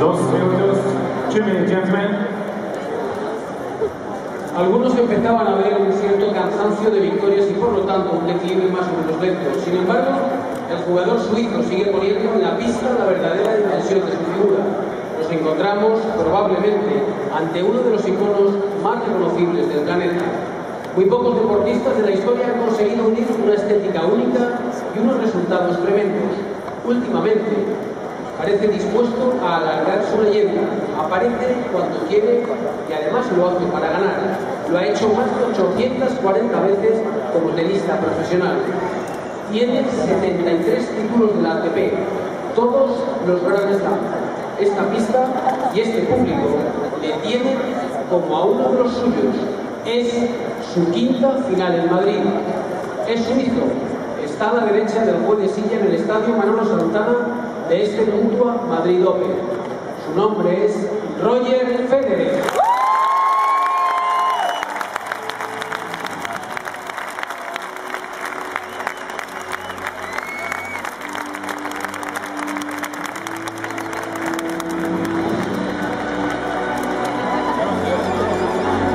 Dos. Algunos empezaban a ver un cierto cansancio de victorias y por lo tanto un declive más o menos lento. Sin embargo, el jugador suizo sigue poniendo en la pista la verdadera dimensión de su figura. Nos encontramos probablemente ante uno de los iconos más reconocibles del planeta. Muy pocos deportistas de la historia han conseguido unos resultados tremendos. Últimamente, parece dispuesto a alargar su leyenda. Aparece cuando quiere y además lo hace para ganar. Lo ha hecho más de 840 veces como tenista profesional. Tiene 73 títulos de la ATP, todos los Grand Slam. Esta pista y este público le tienen como a uno de los suyos. Es su quinta final en Madrid. Es suizo. Está a la derecha del juez de silla en el estadio Manolo Santana de este Mutua Madrid Open. Su nombre es Roger Federer.